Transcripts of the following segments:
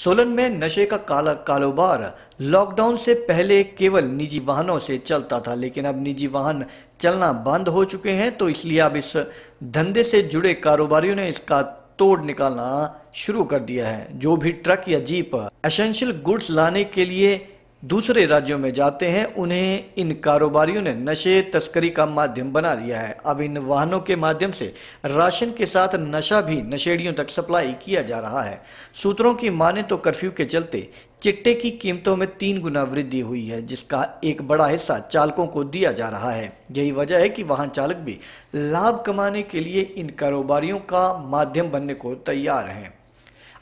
सोलन में नशे का काला कारोबार। लॉकडाउन से पहले केवल निजी वाहनों से चलता था, लेकिन अब निजी वाहन चलना बंद हो चुके हैं तो इसलिए अब इस धंधे से जुड़े कारोबारियों ने इसका तोड़ निकालना शुरू कर दिया है। जो भी ट्रक या जीप एसेंशियल गुड्स लाने के लिए दूसरे राज्यों में जाते हैं, उन्हें इन कारोबारियों ने नशे तस्करी का माध्यम बना दिया है। अब इन वाहनों के माध्यम से राशन के साथ नशा भी नशेड़ियों तक सप्लाई किया जा रहा है। सूत्रों की माने तो कर्फ्यू के चलते चिट्टे की कीमतों में तीन गुना वृद्धि हुई है, जिसका एक बड़ा हिस्सा चालकों को दिया जा रहा है। यही वजह है कि वाहन चालक भी लाभ कमाने के लिए इन कारोबारियों का माध्यम बनने को तैयार हैं।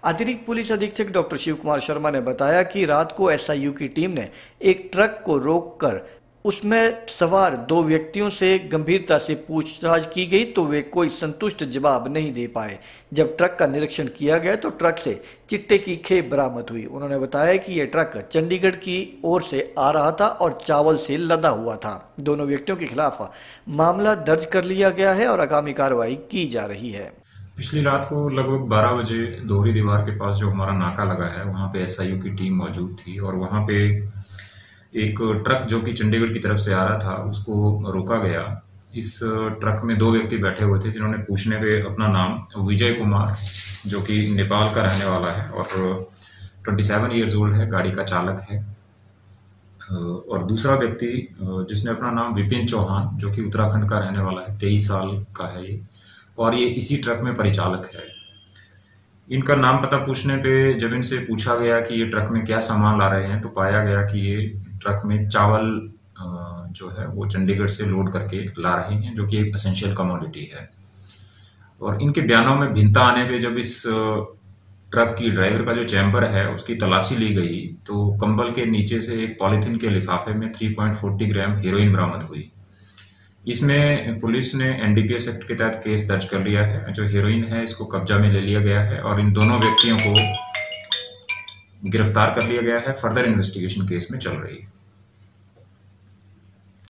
अतिरिक्त पुलिस अधीक्षक डॉक्टर शिव कुमार शर्मा ने बताया कि रात को एसआईयू की टीम ने एक ट्रक को रोककर उसमें सवार दो व्यक्तियों से गंभीरता से पूछताछ की गई तो वे कोई संतुष्ट जवाब नहीं दे पाए। जब ट्रक का निरीक्षण किया गया तो ट्रक से चिट्टे की खेप बरामद हुई। उन्होंने बताया कि यह ट्रक चंडीगढ़ की ओर से आ रहा था और चावल से लदा हुआ था। दोनों व्यक्तियों के खिलाफ मामला दर्ज कर लिया गया है और आगामी कार्रवाई की जा रही है। पिछली रात को लगभग 12 बजे दोहरी दीवार के पास जो हमारा नाका लगा है, वहाँ पे एसआईयू की टीम मौजूद थी और वहाँ पे एक ट्रक जो कि चंडीगढ़ की तरफ़ से आ रहा था, उसको रोका गया। इस ट्रक में दो व्यक्ति बैठे हुए थे, जिन्होंने पूछने पे अपना नाम विजय कुमार, जो कि नेपाल का रहने वाला है और 27 सेवन ईयर्स ओल्ड है, गाड़ी का चालक है। और दूसरा व्यक्ति, जिसने अपना नाम विपिन चौहान, जो कि उत्तराखंड का रहने वाला है, तेईस साल का है ये। और ये इसी ट्रक में परिचालक है। इनका नाम पता पूछने पे जब इनसे पूछा गया कि ये ट्रक में क्या सामान ला रहे हैं तो पाया गया कि ये ट्रक में चावल जो है, वो चंडीगढ़ से लोड करके ला रहे हैं, जो कि एक असेंशियल कमोडिटी है। और इनके बयानों में भिन्नता आने पे जब इस ट्रक की ड्राइवर का जो चैम्बर है, उसकी तलाशी ली गई तो कंबल के नीचे से एक पॉलीथीन के लिफाफे में 3.40 ग्राम हीरोइन बरामद हुई। इसमें पुलिस ने एनडीपीएस एक्ट के तहत केस दर्ज कर लिया है। जो हीरोइन है, इसको कब्जा में ले लिया गया है और इन दोनों व्यक्तियों को गिरफ़्तार कर लिया गया है। फर्दर इन्वेस्टिगेशन केस में चल रही है।